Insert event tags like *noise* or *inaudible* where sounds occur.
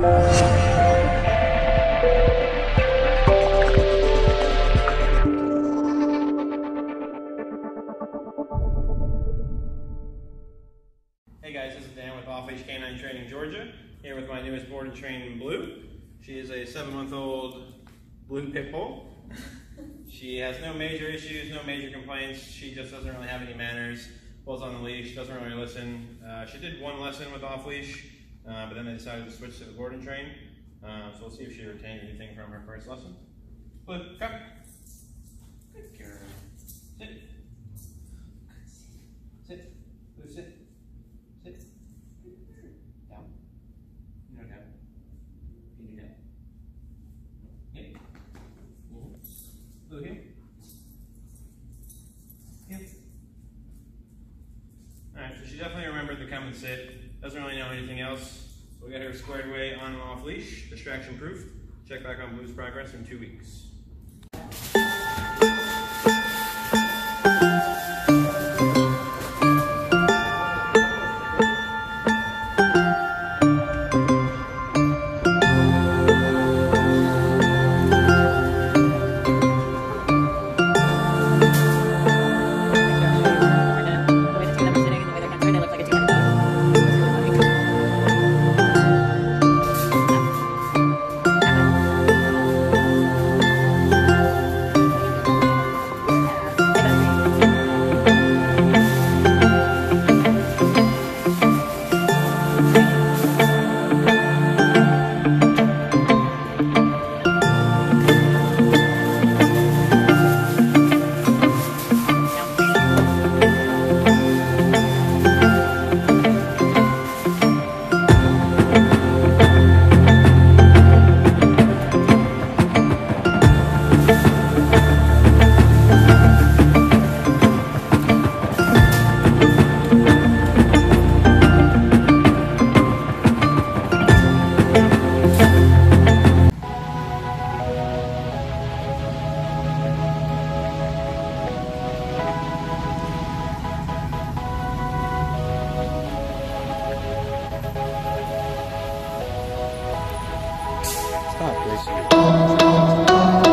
Hey guys, this is Dan with Off Leash Canine Training Georgia, here with my newest board and train Blue. She is a seven month old blue pit bull. *laughs* she has no major issues, no major complaints. She just doesn't really have any manners, pulls on the leash, doesn't really listen. Uh, she did one lesson with off leash, uh, but then they decided to switch to the board and train. Uh, so we'll see if she retained anything from her first lesson. Blue, come. Good girl. Sit. Sit. Sit. Sit. Down. You know down. Can you do down? Yep. Blue here. Yep. Alright, so she definitely remembered the come and sit. Doesn't really know anything else. So we got her squared away on and off leash, distraction proof. Check back on Blue's progress in two weeks. 大学时